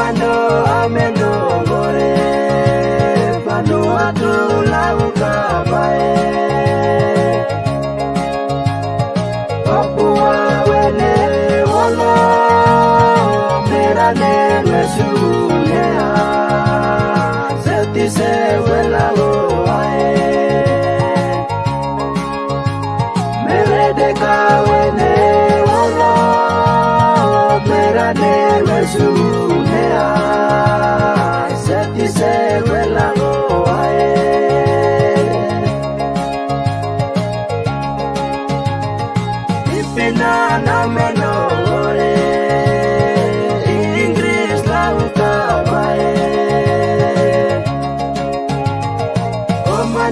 bando amendongore bando atulauka bae opua wene wolo merane wesunea setise welawo ae. Meredeka wene wolo merane wesunea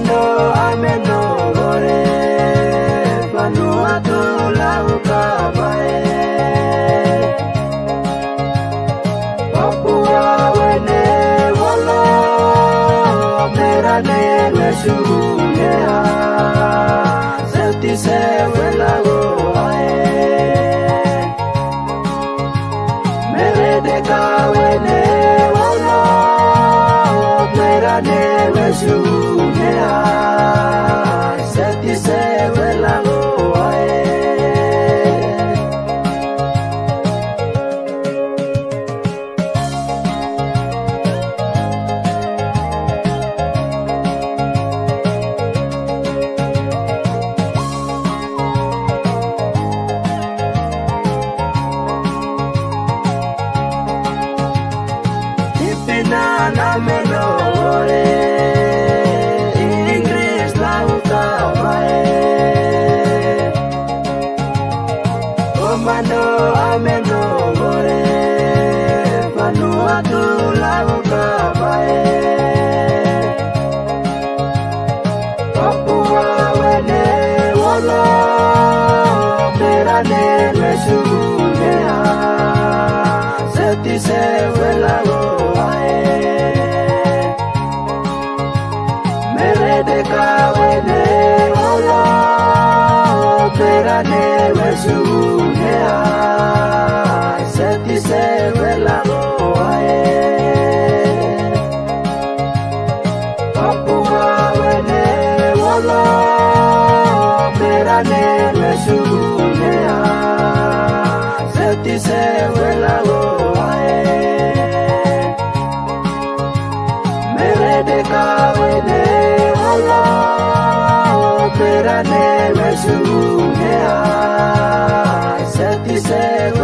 Omano ameno gore Vanuatu lauta bae Papua wene wala Merane wesunea Seti se welago ae. Meredeka wene wala Merane wesunea Seti se welago ae Ipina Komando ameno gore Vanuatu lauta bae Papua wene wala Merane mesunea Seti se welago ae Merane mesunea Seti se welago ae Papua wene wala Merane mesunea Seti Sera ne mesu mea Sati seru